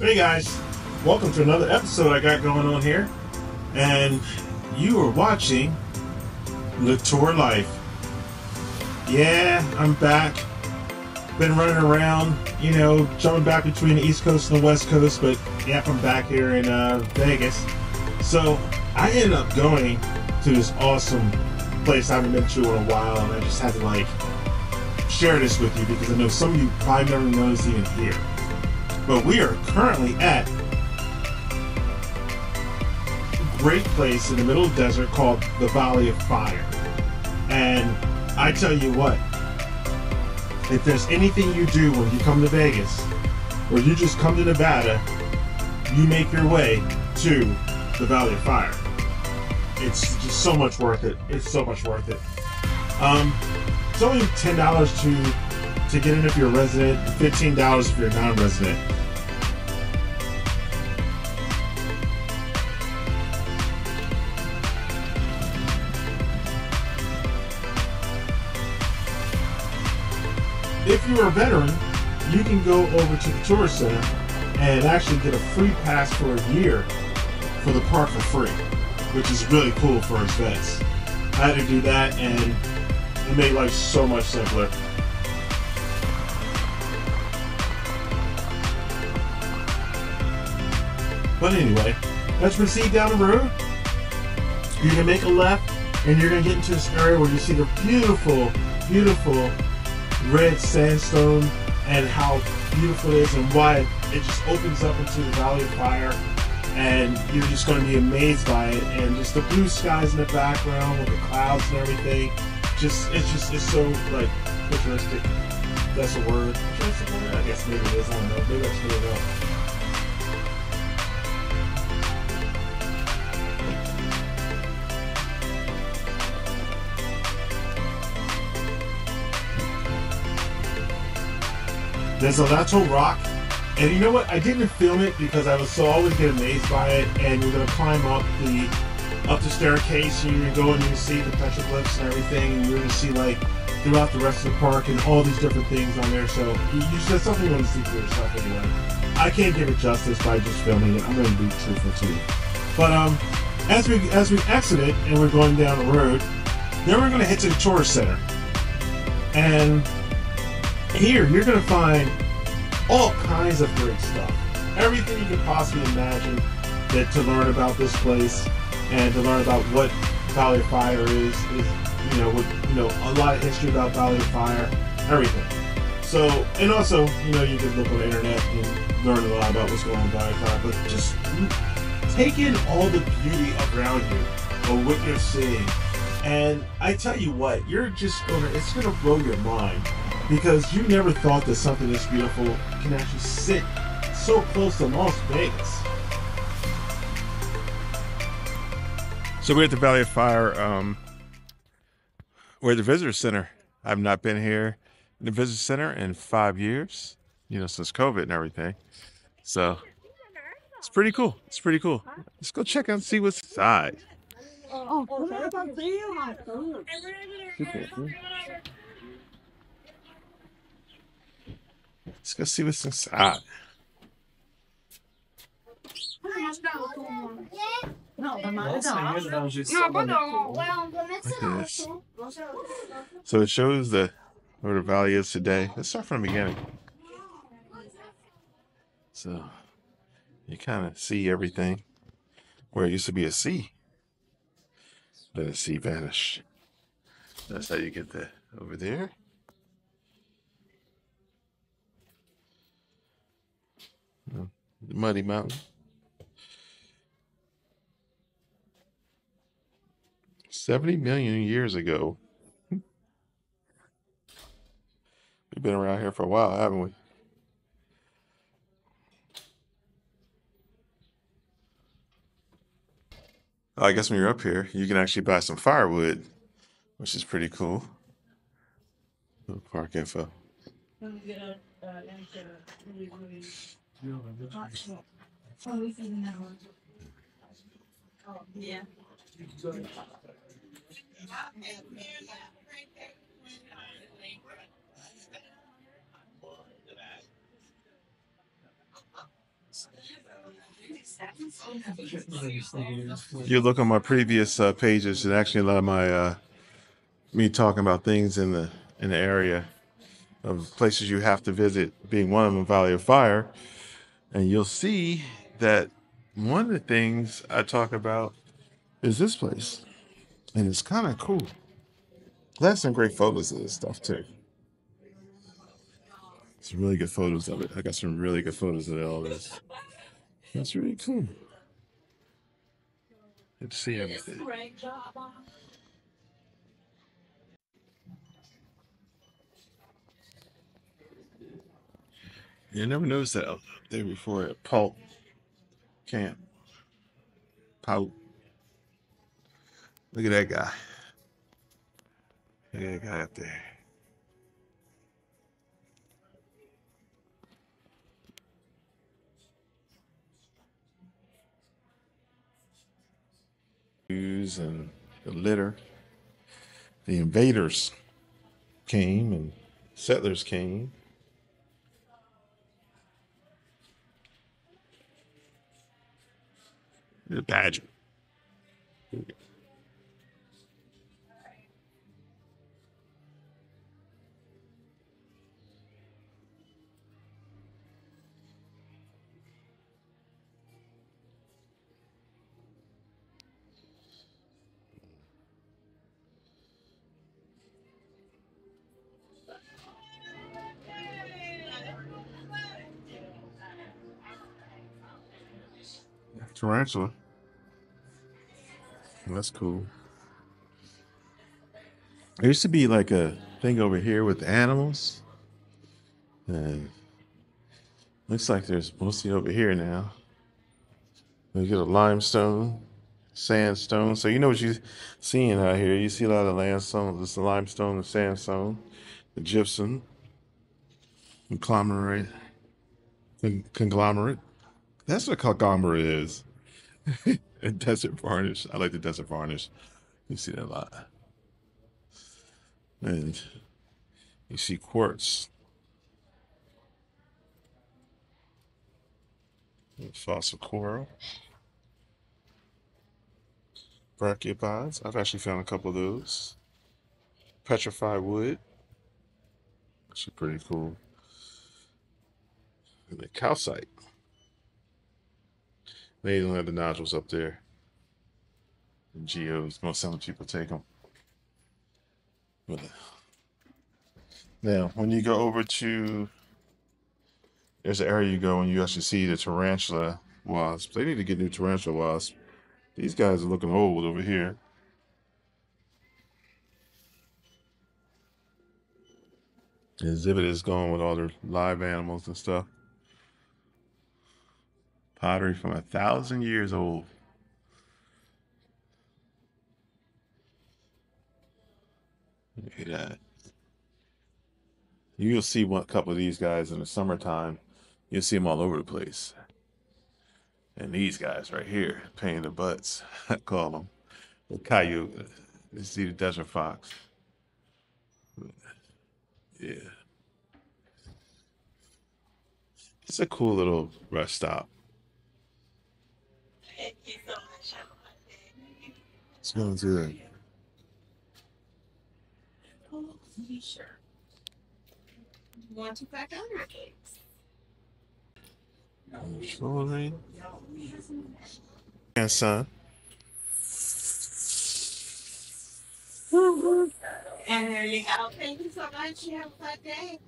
Hey guys, welcome to another episode I got going on here. And you are watching Latore Lyfe. Yeah, I'm back. Been running around, you know, jumping back between the East Coast and the West Coast, but yeah, I'm back here in uh, Vegas. So I ended up going to this awesome place I haven't been to in a while, and I just had to like share this with you because I know some of you probably never noticed even here. But we are currently at a great place in the middle of the desert called the Valley of Fire. And I tell you what, if there's anything you do when you come to Vegas, or you just come to Nevada, you make your way to the Valley of Fire. It's just so much worth it. It's so much worth it. Um, it's only ten dollars to to get in if you're a resident, fifteen dollars if you're a non-resident. If you're a veteran, you can go over to the tourist center and actually get a free pass for a year for the park for free, which is really cool for us vets. I had to do that and it made life so much simpler. But anyway, let's proceed down the road. You're gonna make a left and you're gonna get into this area where you see the beautiful, beautiful red sandstone and how beautiful it is and why it just opens up into the Valley of Fire. And you're just going to be amazed by it. And just the blue skies in the background with the clouds and everything. Just it's just it's so like futuristic. That's a word? I guess maybe it is. I don't know. Maybe that's really well There's Atlatl Rock. And you know what? I didn't film it because I was so always get amazed by it. And you're gonna climb up the up the staircase and you're gonna go and you see the petroglyphs and everything. And you're gonna see like throughout the rest of the park and all these different things on there. So you, you that's something you want to see for yourself anyway. I can't give it justice by just filming it. I'm gonna be truthful to you. But um, as we as we exit it and we're going down the road, then we're gonna head to the tourist center. And here you're going to find all kinds of great stuff. Everything you could possibly imagine that to learn about this place and to learn about what Valley of Fire is, is you know, with, you know, a lot of history about Valley of Fire, everything. So, and also, you know, you can look on the internet and learn a lot about what's going on in Valley of Fire, but just take in all the beauty around you or what you're seeing. And I tell you what, you're just gonna, it's gonna blow your mind because you never thought that something this beautiful can actually sit so close to Las Vegas. So we're at the Valley of Fire. Um, we're at the visitor center. I've not been here in the visitor center in five years, you know, since COVID and everything. So it's pretty cool. It's pretty cool. Let's go check out and see what's inside. Let's go see what's inside. So it shows the where the valley is today. Let's start from the beginning. So you kind of see everything where it used to be a sea. Then the sea vanished. That's how you get that over there. The Muddy Mountain. Seventy million years ago. We've been around here for a while, haven't we? Oh, I guess when you're up here, you can actually buy some firewood, which is pretty cool. Park info. You look on my previous uh, pages, and actually a lot of my uh, me talking about things in the in the area of places you have to visit, being one of them Valley of Fire, and you'll see that one of the things I talk about is this place, and it's kind of cool. I have some great photos of this stuff too. Some really good photos of it. I got some really good photos of all this. That's really cool. Good to see everything. You never noticed that there before at Pulp Camp. Pulp. Look at that guy. Look at that guy up there. And the litter. The invaders came and settlers came. The Tarantula. That's cool. There used to be like a thing over here with animals. And looks like there's mostly over here now. We get a limestone, sandstone. So you know what you're seeing out here. You see a lot of limestone, this limestone and sandstone, the gypsum, conglomerate, conglomerate. That's what conglomerate is. and desert varnish. I like the desert varnish. You see that a lot. And you see quartz. Fossil coral. Brachiopods. I've actually found a couple of those. Petrified wood. Actually pretty cool. And the calcite. They don't have the nodules up there. The geodes, most the people take them. But now, when you go over to, there's an area you go and you actually see the tarantula wasp. They need to get new tarantula wasps. These guys are looking old over here. The exhibit is going with all their live animals and stuff. Pottery from a thousand years old. Look at that. You'll see one couple of these guys in the summertime. You'll see them all over the place. And these guys right here, pain the butts, I call them. The coyote. You see the desert fox. Yeah. It's a cool little rest stop. You. It's going good. Oh, sure. Want to back on your cakes? Surely. And son. And there you go. Thank you so much. You have a fun day.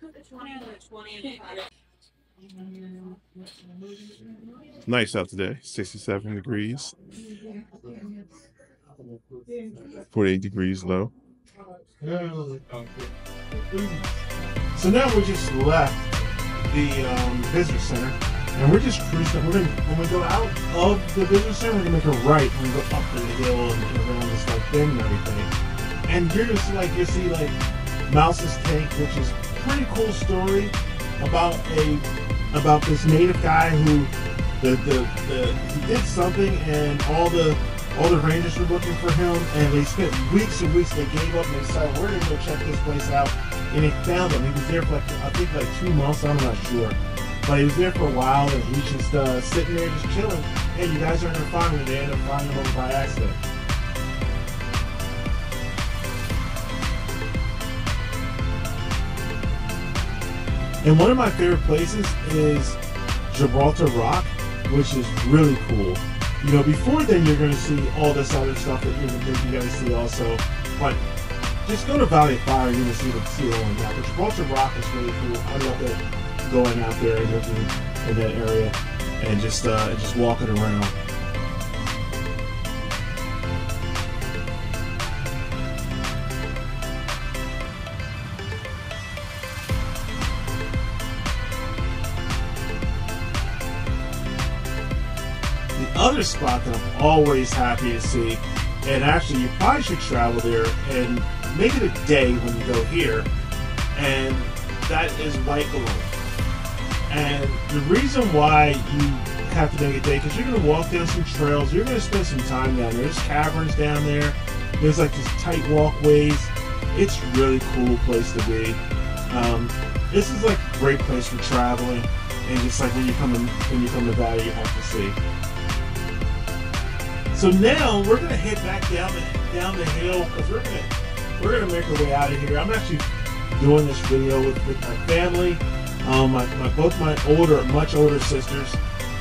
Go to 20 on 20 and Nice out today. 67 degrees. 48 degrees low. So now we just left the um, visitor center, and we're just cruising. We're gonna when we go out of the visitor center, we're gonna make a right and go up the hill and, and around this like thing and everything. And you're just like you see like Mouse's Tank, which is pretty cool story about a about this native guy who the, the, the he did something and all the all the rangers were looking for him and they spent weeks and weeks they gave up and they decided we're gonna go check this place out and they found him. He was there for like I think like two months. I'm not sure, but he was there for a while, and he's just uh, sitting there just chilling. Hey, you guys aren't gonna find me. They end up finding him by accident. And one of my favorite places is Gibraltar Rock, which is really cool. You know, before then you're going to see all this other stuff that you're going to see also. But just go to Valley of Fire, you're going to see the see all of that. But Gibraltar Rock is really cool. I love it going out there and looking in that area and just uh, just walking around. Other spot that I'm always happy to see, and actually you probably should travel there and make it a day when you go here, and that is White Waikoloa. And the reason why you have to make a day, because you're going to walk down some trails, you're going to spend some time down there. There's caverns down there. There's like these tight walkways. It's really cool place to be. Um, this is like a great place for traveling, and just like when you come in, when you come to Valley, you have to see. So now we're gonna head back down the down the hill because we're gonna we're gonna make our way out of here. I'm actually doing this video with, with my family, um, my, my both my older, much older sisters,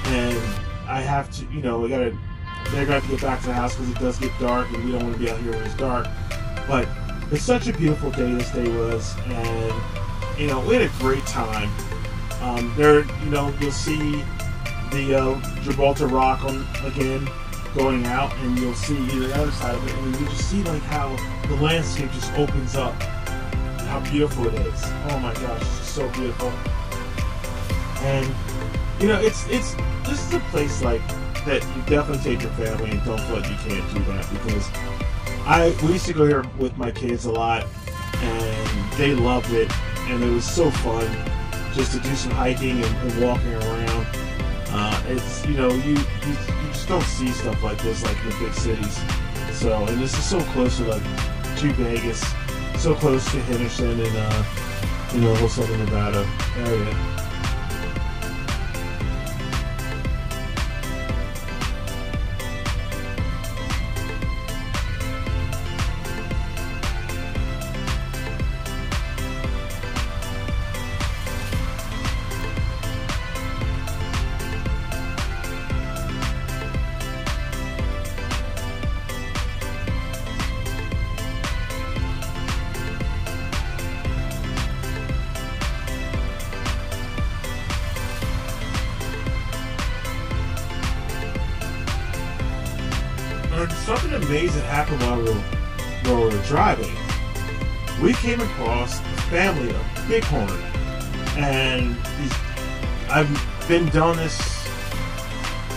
and I have to, you know, we gotta they got to get back to the house because it does get dark, and we don't want to be out here when it's dark. But it's such a beautiful day this day was, and you know, we had a great time. Um, there, you know, you'll see the uh, Gibraltar Rock on again going out, and you'll see the other side of it, and you just see like how the landscape just opens up, and how beautiful it is. Oh my gosh, it's just so beautiful. And you know, it's it's this is a place like that you definitely take your family and don't feel like you can't do that because I we used to go here with my kids a lot, and they loved it, and it was so fun just to do some hiking and, and walking around. Uh, it's you know you, you you just don't see stuff like this like in the big cities. So and this is so close to like to Vegas, so close to Henderson and uh, you know whole Southern Nevada area. Something amazing happened while we were driving. We came across a family of bighorn, and these, I've been down this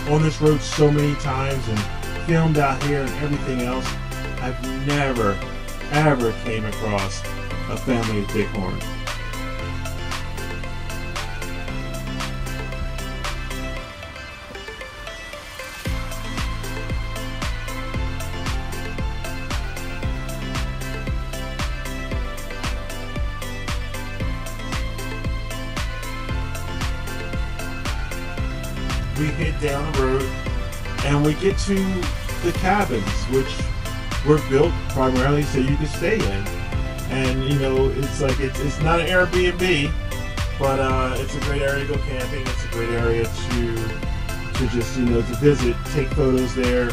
on this road so many times and filmed out here and everything else. I've never, ever came across a family of bighorn. Down the road and we get to the cabins, which were built primarily so you could stay in. And you know, it's like it's it's not an Airbnb, but uh, it's a great area to go camping. It's a great area to to just you know to visit, take photos there,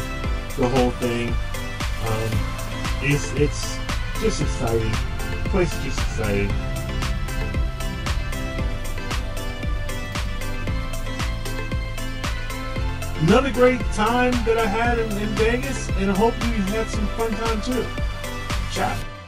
the whole thing. Um, it's it's just exciting. The place is just exciting. Another great time that I had in, in Vegas, and I hope you had some fun time too. Ciao.